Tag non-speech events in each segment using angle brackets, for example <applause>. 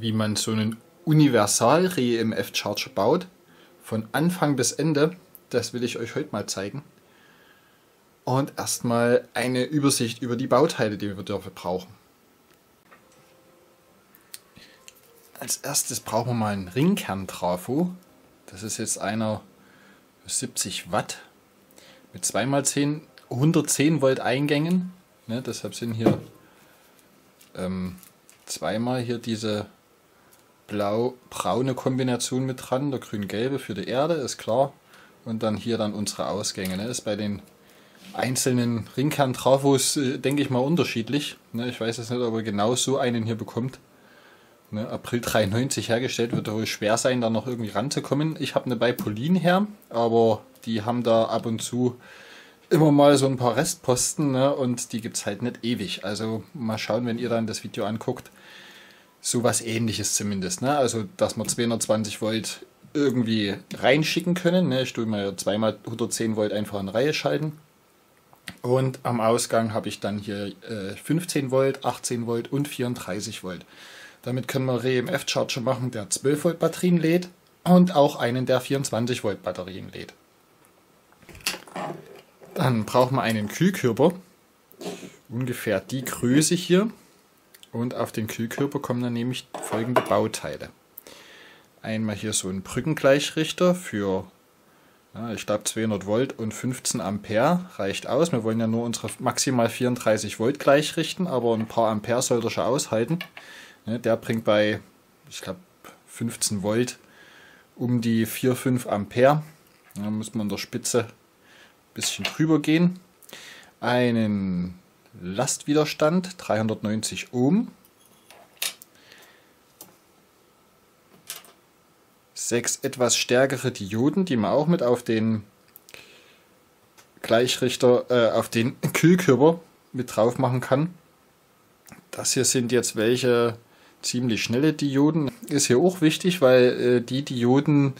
wie man so einen Universal-REMF-Charger baut. Von Anfang bis Ende. Das will ich euch heute mal zeigen. Und erstmal eine Übersicht über die Bauteile, die wir dafür brauchen. Als erstes brauchen wir mal einen Ringkern-Trafo. Das ist jetzt einer 70 Watt mit 2x10 110 Volt Eingängen. Ne, deshalb sind hier ähm, zweimal hier diese blau-braune Kombination mit dran, der grün-gelbe für die Erde, ist klar. Und dann hier dann unsere Ausgänge. Ne? Ist bei den einzelnen Ringkern-Trafos, äh, denke ich mal, unterschiedlich. Ne? Ich weiß jetzt nicht, ob er genau so einen hier bekommt. Ne? April 93 hergestellt, wird wohl schwer sein, da noch irgendwie ranzukommen. Ich habe eine bei Polin her, aber die haben da ab und zu immer mal so ein paar Restposten ne? und die gibt es halt nicht ewig. Also mal schauen, wenn ihr dann das Video anguckt. So was ähnliches zumindest. Ne? Also, dass wir 220 Volt irgendwie reinschicken können. Ne? Ich tue mal zweimal 110 Volt einfach in Reihe schalten. Und am Ausgang habe ich dann hier äh, 15 Volt, 18 Volt und 34 Volt. Damit können wir REMF-Charger machen, der 12 Volt Batterien lädt und auch einen, der 24 Volt Batterien lädt. Dann brauchen wir einen Kühlkörper. Ungefähr die Größe hier. Und auf den Kühlkörper kommen dann nämlich folgende Bauteile. Einmal hier so ein Brückengleichrichter für, ja, ich glaube 200 Volt und 15 Ampere reicht aus. Wir wollen ja nur unsere maximal 34 Volt gleichrichten, aber ein paar Ampere sollte schon aushalten. Der bringt bei, ich glaube 15 Volt um die 4-5 Ampere. Da muss man an der Spitze bisschen drüber gehen. Einen Lastwiderstand 390 Ohm. Sechs etwas stärkere Dioden, die man auch mit auf den Gleichrichter, äh, auf den <laughs> Kühlkörper mit drauf machen kann. Das hier sind jetzt welche ziemlich schnelle Dioden. Ist hier auch wichtig, weil äh, die Dioden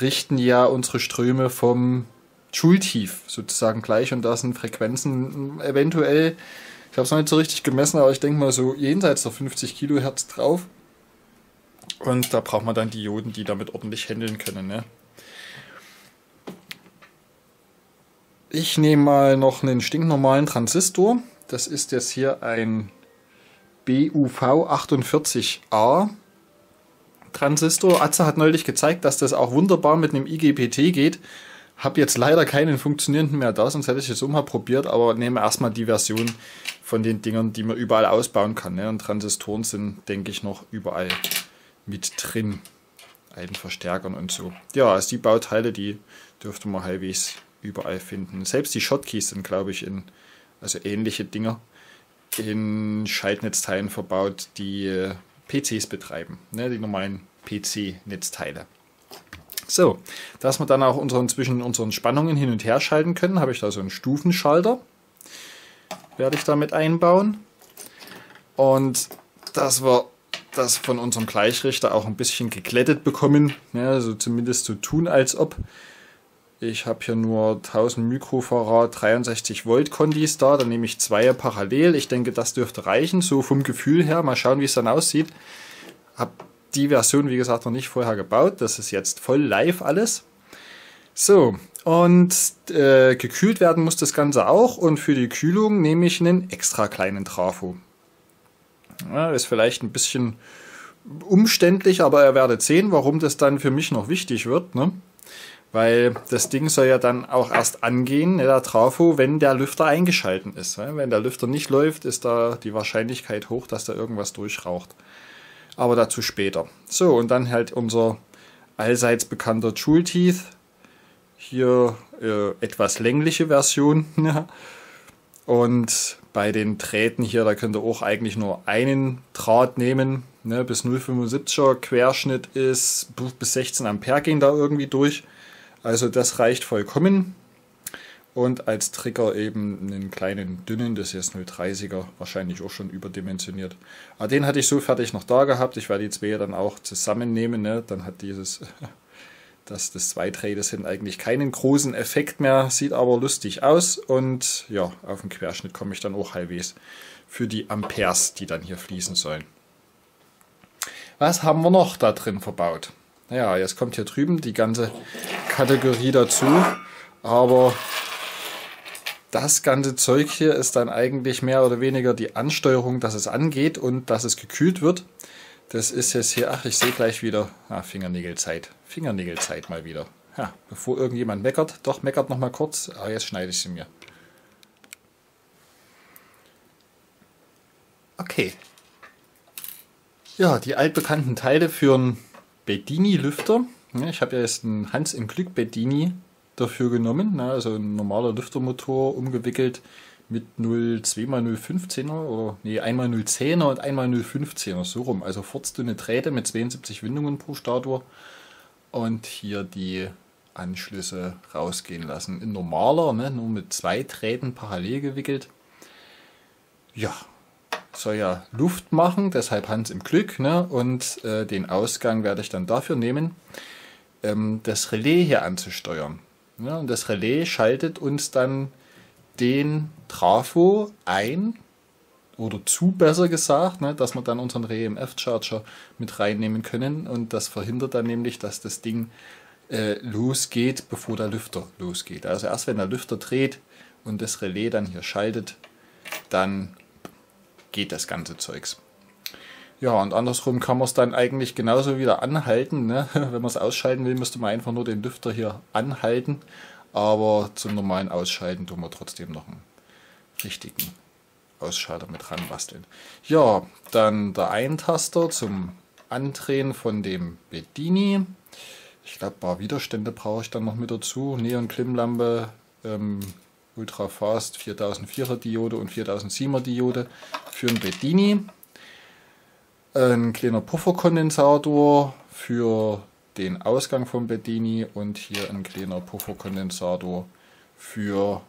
richten ja unsere Ströme vom Schultief sozusagen gleich und da sind Frequenzen eventuell, ich habe es noch nicht so richtig gemessen, aber ich denke mal so jenseits der 50 Kilohertz drauf. Und da braucht man dann Dioden, die damit ordentlich handeln können. Ne? Ich nehme mal noch einen stinknormalen Transistor. Das ist jetzt hier ein BUV48A Transistor. Atze hat neulich gezeigt, dass das auch wunderbar mit einem IGBT geht. Habe jetzt leider keinen funktionierenden mehr da, sonst hätte ich es mal probiert, aber nehme erstmal die Version von den Dingern, die man überall ausbauen kann. Ne? Und Transistoren sind, denke ich, noch überall mit drin. Alten Verstärkern und so. Ja, also die Bauteile, die dürfte man halbwegs überall finden. Selbst die Shotkeys sind, glaube ich, in, also ähnliche Dinger, in Schaltnetzteilen verbaut, die äh, PCs betreiben. Ne? Die normalen PC-Netzteile. So, dass wir dann auch unseren, zwischen unseren Spannungen hin und her schalten können, habe ich da so einen Stufenschalter. Werde ich damit einbauen. Und dass wir das von unserem Gleichrichter auch ein bisschen geglättet bekommen. Ja, also zumindest so tun, als ob. Ich habe hier nur 1000 Mikrofarad 63 Volt Kondis da. Dann nehme ich zwei parallel. Ich denke, das dürfte reichen. So vom Gefühl her. Mal schauen, wie es dann aussieht. Habe die Version, wie gesagt, noch nicht vorher gebaut. Das ist jetzt voll live alles. So, und äh, gekühlt werden muss das Ganze auch. Und für die Kühlung nehme ich einen extra kleinen Trafo. Ja, ist vielleicht ein bisschen umständlich, aber ihr werdet sehen, warum das dann für mich noch wichtig wird. Ne? Weil das Ding soll ja dann auch erst angehen, ne, der Trafo, wenn der Lüfter eingeschalten ist. Ne? Wenn der Lüfter nicht läuft, ist da die Wahrscheinlichkeit hoch, dass da irgendwas durchraucht aber dazu später. So, und dann halt unser allseits bekannter Joule Teeth. Hier äh, etwas längliche Version. <laughs> und bei den Drähten hier, da könnt ihr auch eigentlich nur einen Draht nehmen. Ne, bis 0,75er Querschnitt ist bis 16 Ampere gehen da irgendwie durch. Also das reicht vollkommen und als Trigger eben einen kleinen dünnen, das ist 030er, wahrscheinlich auch schon überdimensioniert. Aber den hatte ich so fertig noch da gehabt. Ich werde die zwei dann auch zusammennehmen. Ne? Dann hat dieses, <laughs> das, das Zweidreh, das sind eigentlich keinen großen Effekt mehr, sieht aber lustig aus. Und ja, auf den Querschnitt komme ich dann auch halbwegs für die Amperes, die dann hier fließen sollen. Was haben wir noch da drin verbaut? Ja, jetzt kommt hier drüben die ganze Kategorie dazu. Aber das ganze Zeug hier ist dann eigentlich mehr oder weniger die Ansteuerung, dass es angeht und dass es gekühlt wird. Das ist jetzt hier, ach, ich sehe gleich wieder, ah, Fingernägelzeit. Fingernägelzeit mal wieder. Ja, bevor irgendjemand meckert, doch meckert noch mal kurz, aber ah, jetzt schneide ich sie mir. Okay. Ja, die altbekannten Teile für einen Bedini-Lüfter. Ich habe ja jetzt einen Hans im Glück Bedini dafür genommen. Ne? Also ein normaler Lüftermotor umgewickelt mit 0,2x0,15er oder nee, 1x0,10er und 1x0,15er, so rum. Also furzdünne Drähte mit 72 Windungen pro Stator und hier die Anschlüsse rausgehen lassen. In normaler, ne, nur mit zwei Drähten parallel gewickelt. Ja, soll ja Luft machen, deshalb Hans im Glück. Ne? Und äh, den Ausgang werde ich dann dafür nehmen, ähm, das Relais hier anzusteuern. Ja, und das Relais schaltet uns dann den Trafo ein oder zu besser gesagt, ne, dass wir dann unseren REMF-Charger mit reinnehmen können und das verhindert dann nämlich, dass das Ding äh, losgeht, bevor der Lüfter losgeht. Also erst wenn der Lüfter dreht und das Relais dann hier schaltet, dann geht das ganze Zeugs. Ja, und andersrum kann man es dann eigentlich genauso wieder anhalten. Ne? <laughs> Wenn man es ausschalten will, müsste man einfach nur den Lüfter hier anhalten. Aber zum normalen Ausschalten tun wir trotzdem noch einen richtigen Ausschalter mit ranbasteln. Ja, dann der Eintaster zum Andrehen von dem Bedini. Ich glaube, ein paar Widerstände brauche ich dann noch mit dazu. Neon-Klimmlampe, ähm, Ultra Fast 4004er Diode und 4007er Diode für ein Bedini ein kleiner Pufferkondensator für den Ausgang vom Bedini und hier ein kleiner Pufferkondensator für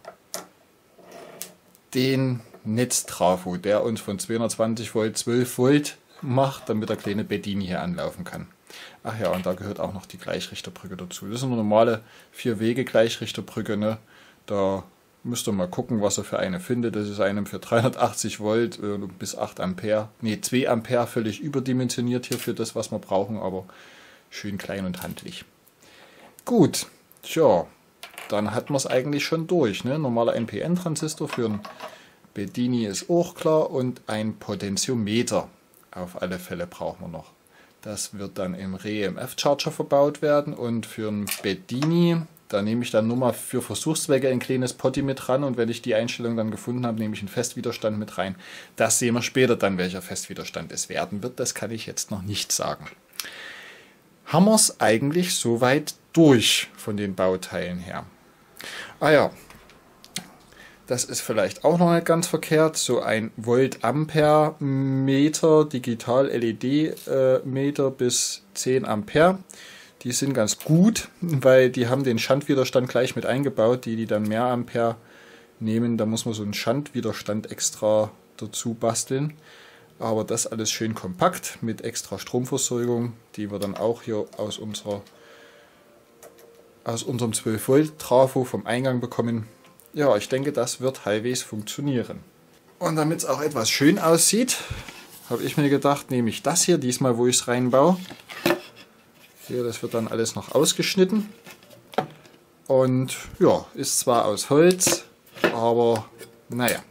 den Netztrafo, der uns von 220 Volt 12 Volt macht, damit der kleine Bedini hier anlaufen kann. Ach ja, und da gehört auch noch die Gleichrichterbrücke dazu. Das ist eine normale Vier-Wege-Gleichrichterbrücke. Ne? Da Müsst ihr mal gucken, was er für eine findet. Das ist einem für 380 Volt äh, bis 8 Ampere. Ne, 2 Ampere völlig überdimensioniert hier für das, was wir brauchen, aber schön klein und handlich. Gut, tja, dann hat man es eigentlich schon durch. Ne? Normaler NPN-Transistor für ein Bedini ist auch klar und ein Potentiometer auf alle Fälle brauchen wir noch. Das wird dann im REMF-Charger verbaut werden und für ein Bedini da nehme ich dann nur mal für Versuchszwecke ein kleines Potti mit ran und wenn ich die Einstellung dann gefunden habe, nehme ich einen Festwiderstand mit rein. Das sehen wir später dann, welcher Festwiderstand es werden wird. Das kann ich jetzt noch nicht sagen. Haben wir es eigentlich soweit durch von den Bauteilen her? Ah ja, das ist vielleicht auch noch nicht ganz verkehrt. So ein Volt-Ampere-Meter, Digital-LED-Meter bis 10 Ampere. Die sind ganz gut, weil die haben den Schandwiderstand gleich mit eingebaut, die die dann mehr Ampere nehmen. Da muss man so einen Schandwiderstand extra dazu basteln. Aber das alles schön kompakt mit extra Stromversorgung, die wir dann auch hier aus, unserer, aus unserem 12 Volt Trafo vom Eingang bekommen. Ja, ich denke, das wird halbwegs funktionieren. Und damit es auch etwas schön aussieht, habe ich mir gedacht, nehme ich das hier diesmal, wo ich es reinbaue. Hier, das wird dann alles noch ausgeschnitten. Und ja, ist zwar aus Holz, aber naja,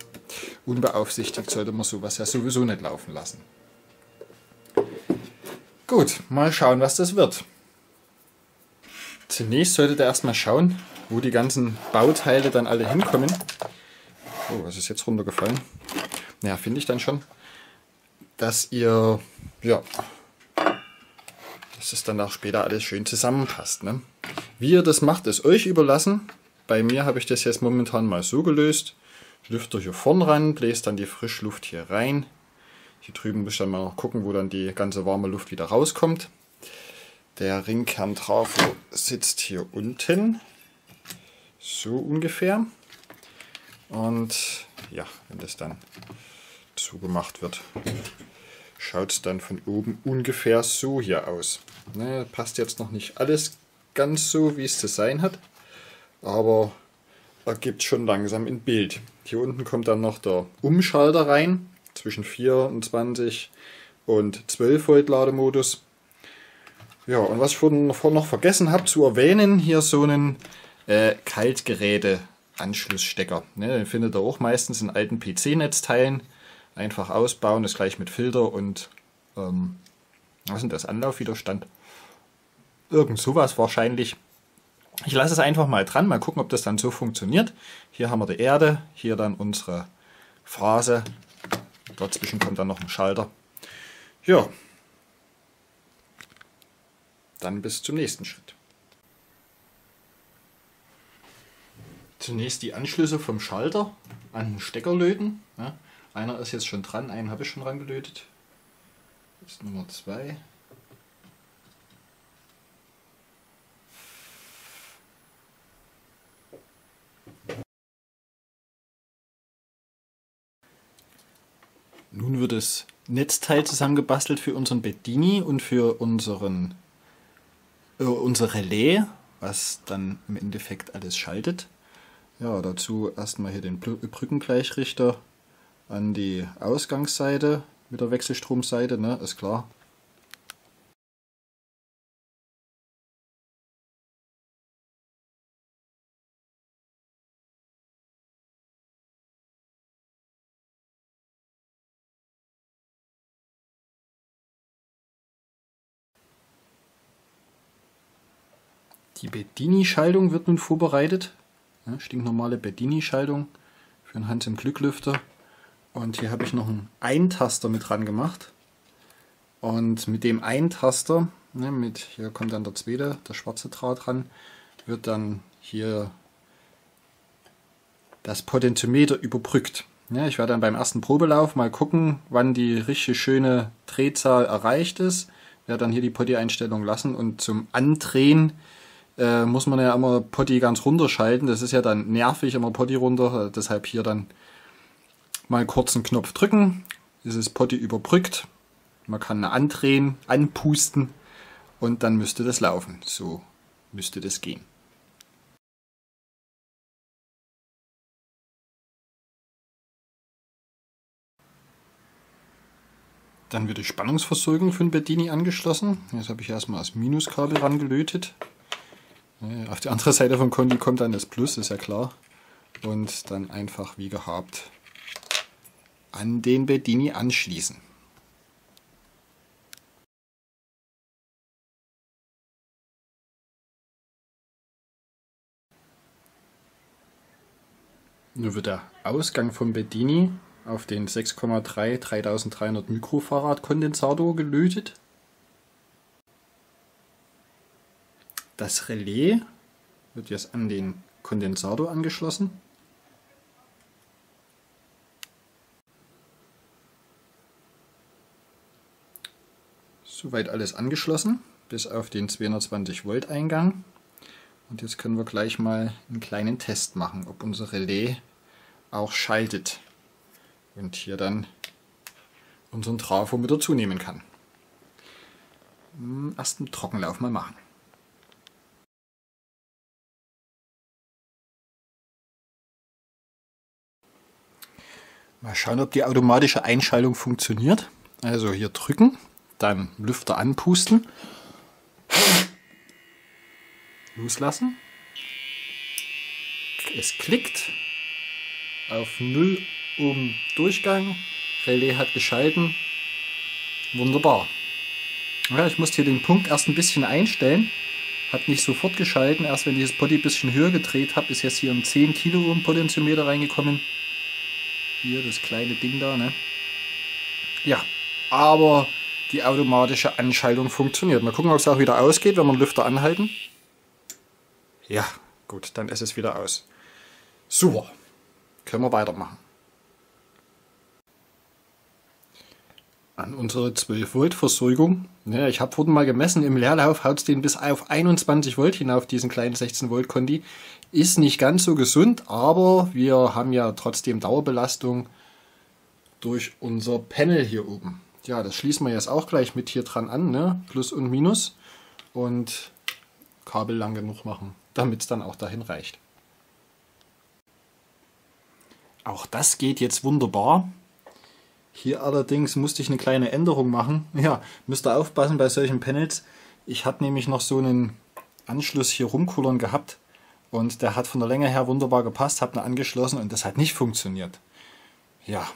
unbeaufsichtigt sollte man sowas ja sowieso nicht laufen lassen. Gut, mal schauen, was das wird. Zunächst solltet ihr erstmal schauen, wo die ganzen Bauteile dann alle hinkommen. Oh, was ist jetzt runtergefallen? Naja, finde ich dann schon, dass ihr ja, dass es dann auch später alles schön zusammenpasst. Ne? Wie ihr das macht, ist euch überlassen. Bei mir habe ich das jetzt momentan mal so gelöst. Lüfter hier vorn ran, bläst dann die Frischluft hier rein. Hier drüben muss ich dann mal noch gucken, wo dann die ganze warme Luft wieder rauskommt. Der Ringkern Trafo sitzt hier unten. So ungefähr. Und ja, wenn das dann zugemacht wird, schaut es dann von oben ungefähr so hier aus. Ne, passt jetzt noch nicht alles ganz so, wie es zu sein hat, aber ergibt schon langsam ein Bild. Hier unten kommt dann noch der Umschalter rein, zwischen 24 und 12 Volt Lademodus. Ja, und was ich vorhin noch vergessen habe zu erwähnen, hier so einen äh, Kaltgeräte-Anschlussstecker. Ne, den findet ihr auch meistens in alten PC-Netzteilen. Einfach ausbauen, das gleich mit Filter und ähm, was ist denn das? Anlaufwiderstand. Irgend sowas wahrscheinlich. Ich lasse es einfach mal dran, mal gucken, ob das dann so funktioniert. Hier haben wir die Erde, hier dann unsere Phase. Dazwischen kommt dann noch ein Schalter. Ja, dann bis zum nächsten Schritt. Zunächst die Anschlüsse vom Schalter an den Stecker löten. Ja, einer ist jetzt schon dran, einen habe ich schon rangelötet. Jetzt Nummer 2. Nun wird das Netzteil zusammengebastelt für unseren Bedini und für unseren äh, unser Relais, was dann im Endeffekt alles schaltet. Ja, dazu erstmal hier den Brückengleichrichter an die Ausgangsseite mit der Wechselstromseite, ne, ist klar. Die Bedini-Schaltung wird nun vorbereitet. Ja, stinknormale Bedini-Schaltung für einen Hans im Glücklüfter. Und hier habe ich noch einen Eintaster mit dran gemacht. Und mit dem Eintaster, ne, mit, hier kommt dann der zweite, der schwarze Draht dran, wird dann hier das Potentiometer überbrückt. Ja, ich werde dann beim ersten Probelauf mal gucken, wann die richtig schöne Drehzahl erreicht ist. Werde dann hier die Potti-Einstellung lassen und zum Andrehen äh, muss man ja immer Potti ganz runterschalten. Das ist ja dann nervig, immer Potti runter. Deshalb hier dann mal kurz einen Knopf drücken. Dieses Potti überbrückt. Man kann andrehen, anpusten und dann müsste das laufen. So müsste das gehen. Dann wird die Spannungsversorgung von Bedini angeschlossen. Jetzt habe ich erstmal das Minuskabel rangelötet. Auf die andere Seite vom Kondi kommt dann das Plus, ist ja klar. Und dann einfach wie gehabt an den Bedini anschließen. Nun wird der Ausgang vom Bedini auf den 6,3 3300 Mikrofarad Kondensator gelötet. Das Relais wird jetzt an den Kondensator angeschlossen. Soweit alles angeschlossen, bis auf den 220 Volt Eingang. Und jetzt können wir gleich mal einen kleinen Test machen, ob unser Relais auch schaltet und hier dann unseren Trafo wieder zunehmen kann. Erst einen Trockenlauf mal machen. Mal schauen, ob die automatische Einschaltung funktioniert. Also hier drücken, dann Lüfter anpusten, loslassen. Es klickt auf 0 um Durchgang. Relais hat geschalten. Wunderbar. Ja, ich musste hier den Punkt erst ein bisschen einstellen. Hat nicht sofort geschalten. Erst wenn ich das Body ein bisschen höher gedreht habe, ist jetzt hier um 10 Kiloohm Potentiometer reingekommen. Hier das kleine Ding da, ne? Ja, aber die automatische Anschaltung funktioniert. Mal gucken, ob es auch wieder ausgeht, wenn wir den Lüfter anhalten. Ja, gut, dann ist es wieder aus. Super, können wir weitermachen. An unsere 12 Volt Versorgung. Ja, ich habe vorhin mal gemessen, im Leerlauf haut es den bis auf 21 Volt hinauf, diesen kleinen 16 Volt Kondi. Ist nicht ganz so gesund, aber wir haben ja trotzdem Dauerbelastung durch unser Panel hier oben. Ja, das schließen wir jetzt auch gleich mit hier dran an, ne? Plus und Minus. Und Kabel lang genug machen, damit es dann auch dahin reicht. Auch das geht jetzt wunderbar. Hier allerdings musste ich eine kleine Änderung machen. Ja, müsst ihr aufpassen bei solchen Panels. Ich hatte nämlich noch so einen Anschluss hier rumkullern gehabt und der hat von der Länge her wunderbar gepasst, habe ihn angeschlossen und das hat nicht funktioniert. Ja,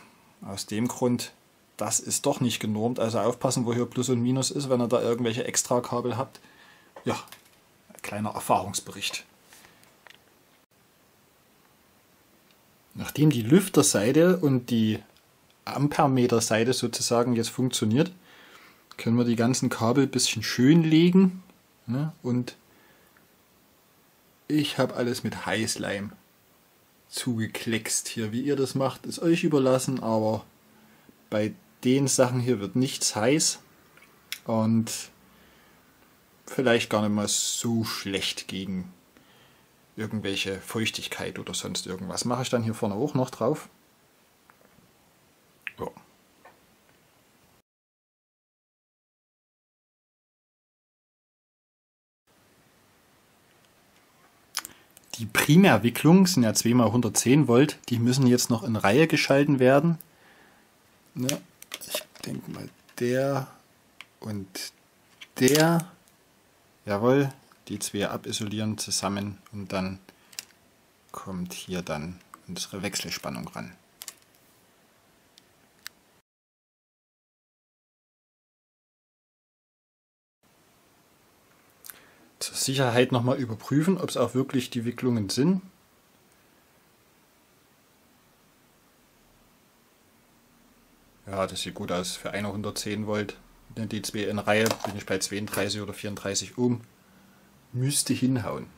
aus dem Grund, das ist doch nicht genormt, also aufpassen, wo hier Plus und Minus ist, wenn ihr da irgendwelche Extrakabel habt. Ja, kleiner Erfahrungsbericht. Nachdem die Lüfterseite und die Ampermeter-Seite sozusagen jetzt funktioniert, können wir die ganzen Kabel ein bisschen schön legen. Ne? Und ich habe alles mit Heißleim zugekleckst hier. Wie ihr das macht, ist euch überlassen, aber bei den Sachen hier wird nichts heiß und vielleicht gar nicht mal so schlecht gegen irgendwelche Feuchtigkeit oder sonst irgendwas. Mache ich dann hier vorne auch noch drauf. Ja. Die Primärwicklung sind ja 2 x 110 Volt, die müssen jetzt noch in Reihe geschalten werden. Ja, ich denke mal der und der. Jawohl, die zwei abisolieren zusammen und dann kommt hier dann unsere Wechselspannung ran. Zur Sicherheit nochmal überprüfen, ob es auch wirklich die Wicklungen sind. Ja, das sieht gut aus für 110 Volt. Die zwei in Reihe bin ich bei 32 oder 34 Ohm müsste hinhauen.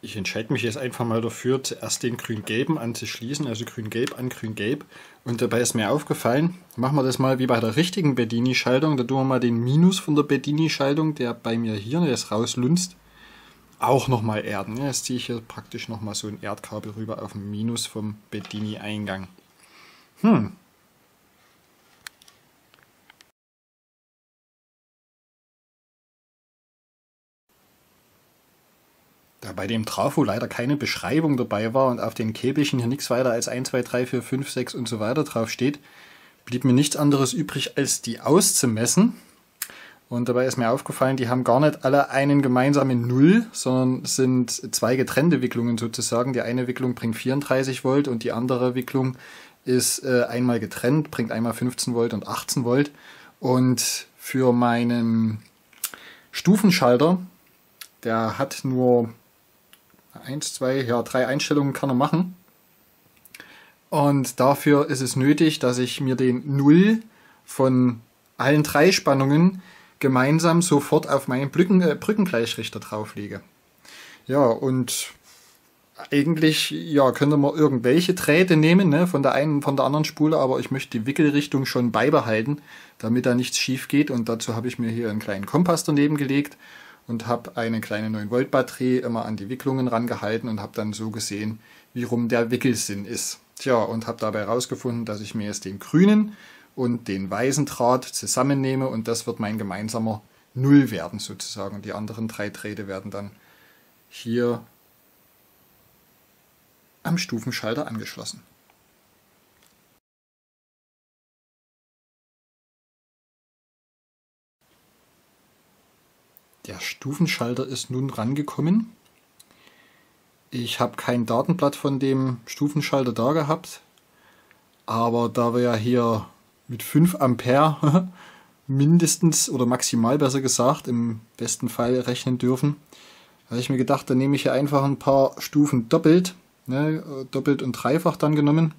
Ich entscheide mich jetzt einfach mal dafür, zuerst den grün-gelben anzuschließen, also grün-gelb an grün-gelb. Und dabei ist mir aufgefallen, machen wir das mal wie bei der richtigen Bedini-Schaltung. Da tun wir mal den Minus von der Bedini-Schaltung, der bei mir hier jetzt rauslunzt, auch nochmal erden. Jetzt ziehe ich hier praktisch nochmal so ein Erdkabel rüber auf den Minus vom Bedini-Eingang. Hm, Da bei dem Trafo leider keine Beschreibung dabei war und auf den Käbelchen hier nichts weiter als 1, 2, 3, 4, 5, 6 und so weiter drauf steht, blieb mir nichts anderes übrig, als die auszumessen. Und dabei ist mir aufgefallen, die haben gar nicht alle einen gemeinsamen Null, sondern sind zwei getrennte Wicklungen sozusagen. Die eine Wicklung bringt 34 Volt und die andere Wicklung ist äh, einmal getrennt, bringt einmal 15 Volt und 18 Volt. Und für meinen Stufenschalter, der hat nur eins, zwei, ja, drei Einstellungen kann er machen. Und dafür ist es nötig, dass ich mir den Null von allen drei Spannungen gemeinsam sofort auf meinen Brücken, äh, Brückengleichrichter drauflege. Ja, und eigentlich ja, könnte man irgendwelche Drähte nehmen, ne, von der einen, von der anderen Spule, aber ich möchte die Wickelrichtung schon beibehalten, damit da nichts schief geht. Und dazu habe ich mir hier einen kleinen Kompass daneben gelegt und habe eine kleine 9 Volt Batterie immer an die Wicklungen rangehalten und habe dann so gesehen, wie rum der Wickelsinn ist. Tja, und habe dabei herausgefunden, dass ich mir jetzt den grünen und den weißen Draht zusammennehme und das wird mein gemeinsamer Null werden sozusagen. Die anderen drei Drähte werden dann hier am Stufenschalter angeschlossen. Der Stufenschalter ist nun rangekommen. Ich habe kein Datenblatt von dem Stufenschalter da gehabt, aber da wir ja hier mit 5 Ampere <laughs> mindestens oder maximal besser gesagt im besten Fall rechnen dürfen, habe ich mir gedacht, dann nehme ich hier einfach ein paar Stufen doppelt, ne, doppelt und dreifach dann genommen.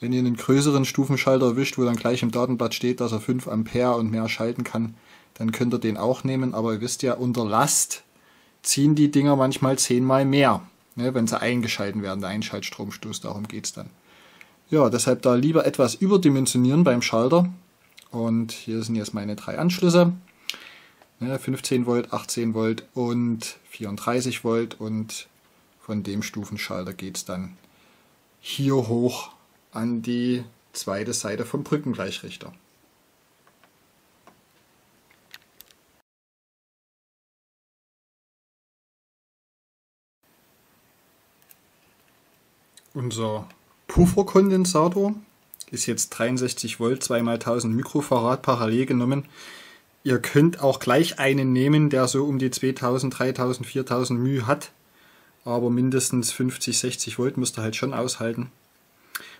Wenn ihr einen größeren Stufenschalter erwischt, wo dann gleich im Datenblatt steht, dass er 5 Ampere und mehr schalten kann, dann könnt ihr den auch nehmen. Aber ihr wisst ja, unter Last ziehen die Dinger manchmal zehnmal mehr, ne, wenn sie eingeschalten werden, der Einschaltstromstoß, darum geht es dann. Ja, deshalb da lieber etwas überdimensionieren beim Schalter. Und hier sind jetzt meine drei Anschlüsse. Ne, 15 Volt, 18 Volt und 34 Volt. Und von dem Stufenschalter geht es dann hier hoch an die zweite Seite vom Brückengleichrichter. Unser Pufferkondensator ist jetzt 63 Volt, 2x1000 Mikrofarad parallel genommen. Ihr könnt auch gleich einen nehmen, der so um die 2000, 3000, 4000 μ hat. Aber mindestens 50, 60 Volt müsst ihr halt schon aushalten.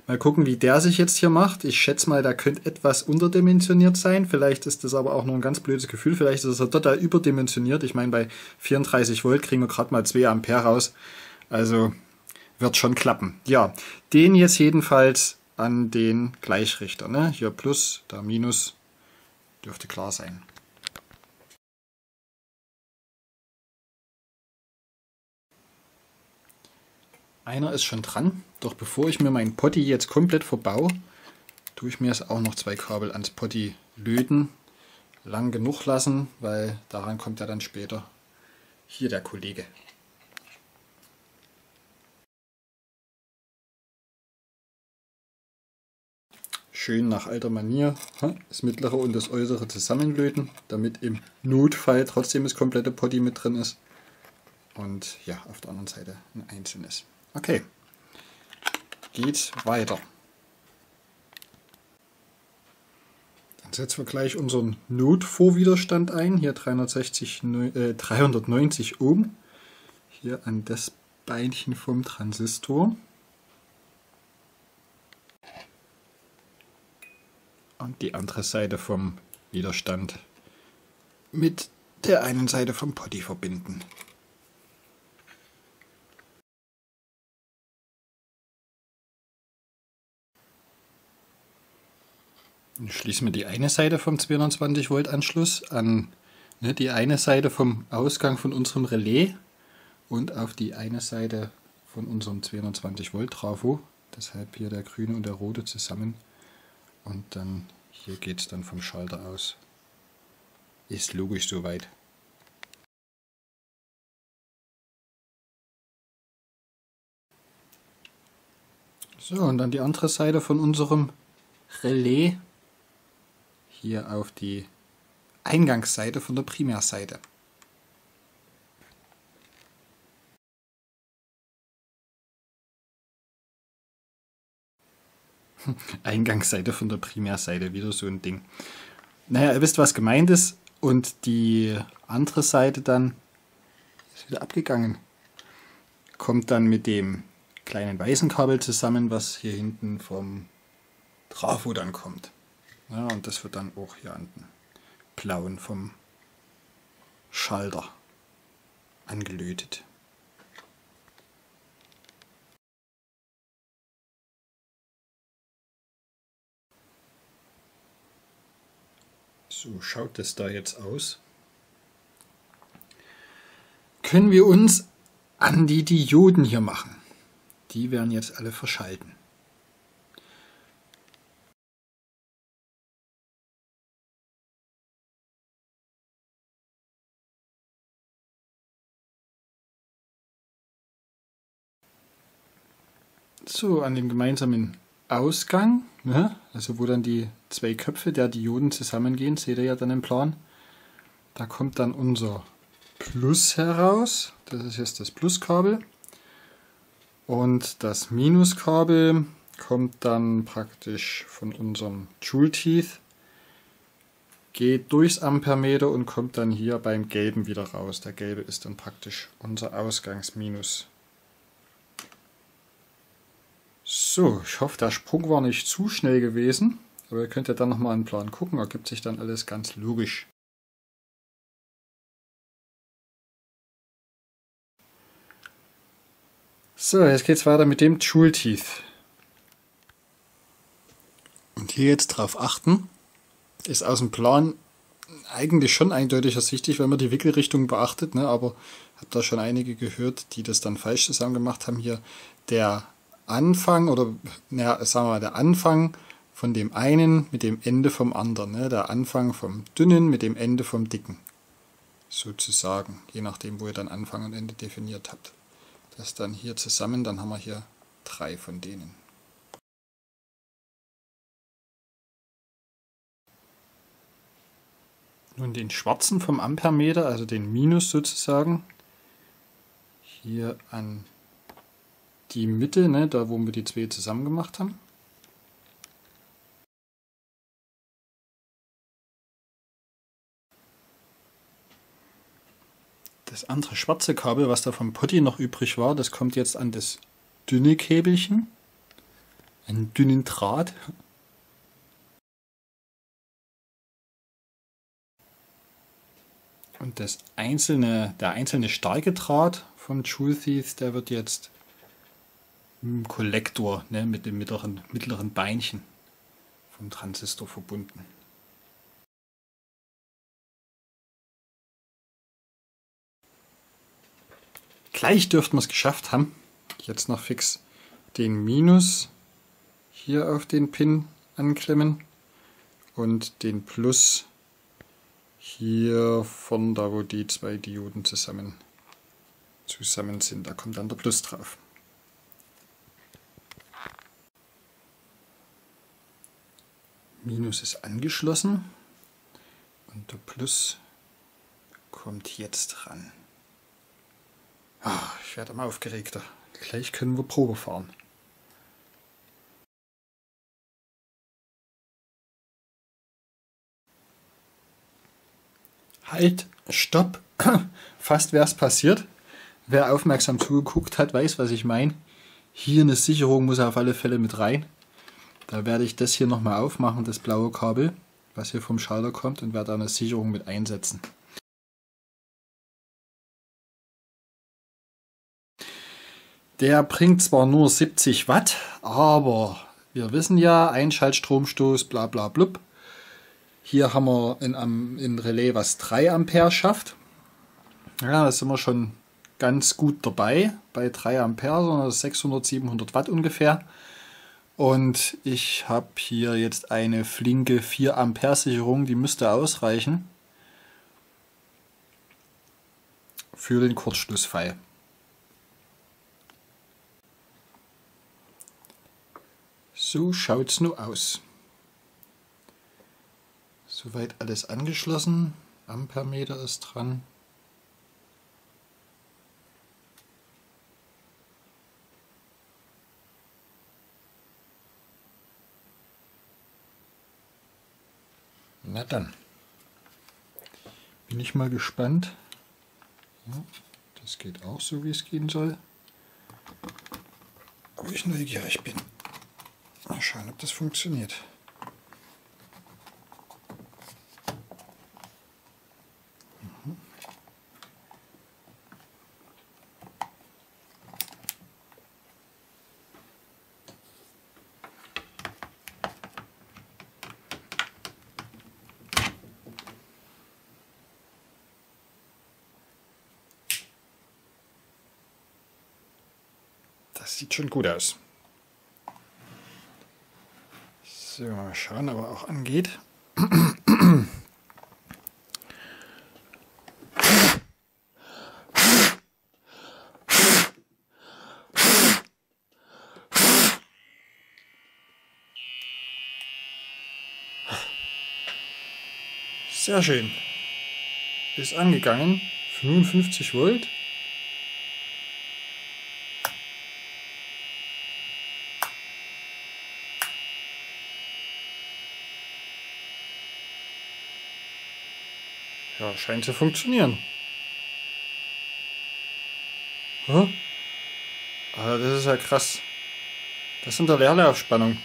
Mal gucken, wie der sich jetzt hier macht. Ich schätze mal, der könnte etwas unterdimensioniert sein. Vielleicht ist das aber auch nur ein ganz blödes Gefühl. Vielleicht ist er total überdimensioniert. Ich meine, bei 34 Volt kriegen wir gerade mal 2 Ampere raus. Also wird schon klappen. Ja, den jetzt jedenfalls an den Gleichrichter. Ne? Hier Plus, da Minus. Dürfte klar sein. Einer ist schon dran, doch bevor ich mir mein Potti jetzt komplett verbau, tue ich mir jetzt auch noch zwei Kabel ans Potti löten. Lang genug lassen, weil daran kommt ja dann später hier der Kollege. Schön nach alter Manier das mittlere und das äußere zusammenlöten, damit im Notfall trotzdem das komplette Potti mit drin ist. Und ja, auf der anderen Seite ein einzelnes. Okay, geht weiter. Dann setzen wir gleich unseren Notvorwiderstand ein. Hier 360, äh, 390 Ohm. Hier an das Beinchen vom Transistor. Und die andere Seite vom Widerstand mit der einen Seite vom Potti verbinden. Dann schließen wir die eine Seite vom 220 Volt Anschluss an ne, die eine Seite vom Ausgang von unserem Relais und auf die eine Seite von unserem 220 Volt Trafo. Deshalb hier der grüne und der rote zusammen. Und dann hier geht es dann vom Schalter aus. Ist logisch soweit. So, und dann die andere Seite von unserem Relais hier auf die Eingangsseite von der Primärseite. <laughs> Eingangsseite von der Primärseite, wieder so ein Ding. Naja, ihr wisst, was gemeint ist. Und die andere Seite dann ist wieder abgegangen. Kommt dann mit dem kleinen weißen Kabel zusammen, was hier hinten vom Trafo dann kommt. Ja, und das wird dann auch hier an den blauen vom Schalter angelötet. So schaut es da jetzt aus. Können wir uns an die Dioden hier machen. Die werden jetzt alle verschalten. So, an dem gemeinsamen Ausgang, ne? also wo dann die zwei Köpfe der Dioden zusammengehen, seht ihr ja dann im Plan. Da kommt dann unser Plus heraus, das ist jetzt das Pluskabel. Und das Minuskabel kommt dann praktisch von unserem Joule Teeth, geht durchs Ampermeter und kommt dann hier beim Gelben wieder raus. Der Gelbe ist dann praktisch unser Ausgangsminus. So, ich hoffe, der Sprung war nicht zu schnell gewesen. Aber ihr könnt ja dann nochmal einen Plan gucken, ergibt sich dann alles ganz logisch. So, jetzt geht es weiter mit dem Joule Teeth. Und hier jetzt drauf achten, ist aus dem Plan eigentlich schon eindeutig ersichtlich, wenn man die Wickelrichtung beachtet, ne? aber habe da schon einige gehört, die das dann falsch zusammen gemacht haben. Hier der Anfang oder ja, sagen wir mal, der Anfang von dem einen mit dem Ende vom anderen. Ne? Der Anfang vom dünnen mit dem Ende vom dicken. Sozusagen, je nachdem, wo ihr dann Anfang und Ende definiert habt. Das dann hier zusammen, dann haben wir hier drei von denen. Nun den schwarzen vom Ampermeter, also den Minus sozusagen, hier an die Mitte, ne, da wo wir die zwei zusammen gemacht haben. Das andere schwarze Kabel, was da vom Potti noch übrig war, das kommt jetzt an das dünne Käbelchen. Einen dünnen Draht. Und das einzelne, der einzelne starke Draht vom Thief, der wird jetzt Kollektor ne, mit dem mittleren, mittleren Beinchen vom Transistor verbunden. Gleich dürften wir es geschafft haben. Jetzt noch fix den Minus hier auf den Pin anklemmen und den Plus hier von da, wo die zwei Dioden zusammen, zusammen sind. Da kommt dann der Plus drauf. Minus ist angeschlossen und der Plus kommt jetzt ran. Oh, ich werde mal aufgeregter. Gleich können wir Probe fahren. Halt, stopp. <coughs> Fast wäre es passiert. Wer aufmerksam zugeguckt hat, weiß, was ich meine. Hier eine Sicherung muss auf alle Fälle mit rein. Da werde ich das hier nochmal aufmachen, das blaue Kabel, was hier vom Schalter kommt, und werde eine Sicherung mit einsetzen. Der bringt zwar nur 70 Watt, aber wir wissen ja, Einschaltstromstoß, bla bla blub. Hier haben wir in, in Relais, was 3 Ampere schafft. Ja, da sind wir schon ganz gut dabei bei 3 Ampere, sondern 600, 700 Watt ungefähr. Und ich habe hier jetzt eine flinke 4 Ampere Sicherung, die müsste ausreichen für den Kurzschlussfall. So schaut's nur aus. Soweit alles angeschlossen. Ampermeter ist dran. Dann. Bin ich mal gespannt. Ja, das geht auch so, wie es gehen soll. Ob ich neugierig bin. Mal schauen, ob das funktioniert. Das sieht schon gut aus. So, mal schauen, aber auch angeht. Sehr schön. Ist angegangen. 55 Volt. Ja, scheint zu funktionieren. Huh? Ah, das ist ja krass. Das ist in der Leerlaufspannung.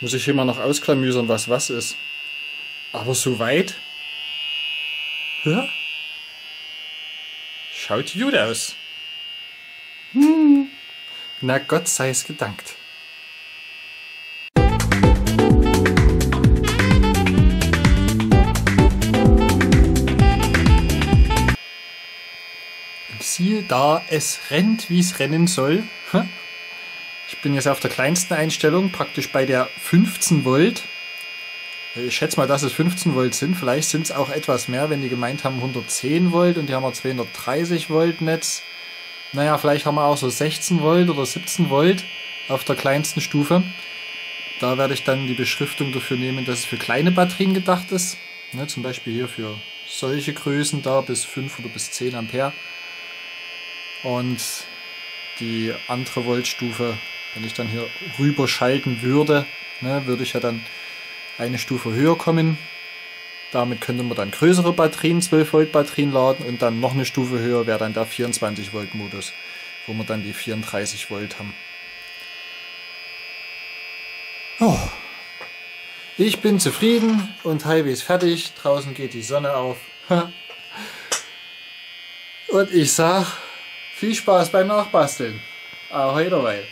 Muss ich immer noch ausklamüsern, was was ist. Aber so weit. Ja? Schaut gut aus. Hm. Na Gott sei es gedankt. Da, es rennt, wie es rennen soll. Ich bin jetzt auf der kleinsten Einstellung, praktisch bei der 15 Volt. Ich schätze mal, dass es 15 Volt sind. Vielleicht sind es auch etwas mehr, wenn die gemeint haben 110 Volt und die haben wir 230 Volt Netz. Naja, vielleicht haben wir auch so 16 Volt oder 17 Volt auf der kleinsten Stufe. Da werde ich dann die Beschriftung dafür nehmen, dass es für kleine Batterien gedacht ist. Ne, zum Beispiel hier für solche Größen da bis 5 oder bis 10 Ampere. Und die andere Voltstufe, wenn ich dann hier rüber schalten würde, ne, würde ich ja dann eine Stufe höher kommen. Damit könnte man dann größere Batterien, 12 Volt Batterien laden und dann noch eine Stufe höher wäre dann der 24 Volt Modus, wo wir dann die 34 Volt haben. Oh. Ich bin zufrieden und Highway ist fertig. Draußen geht die Sonne auf. <laughs> und ich sag, viel Spaß beim Nachbasteln. Ahoi dabei.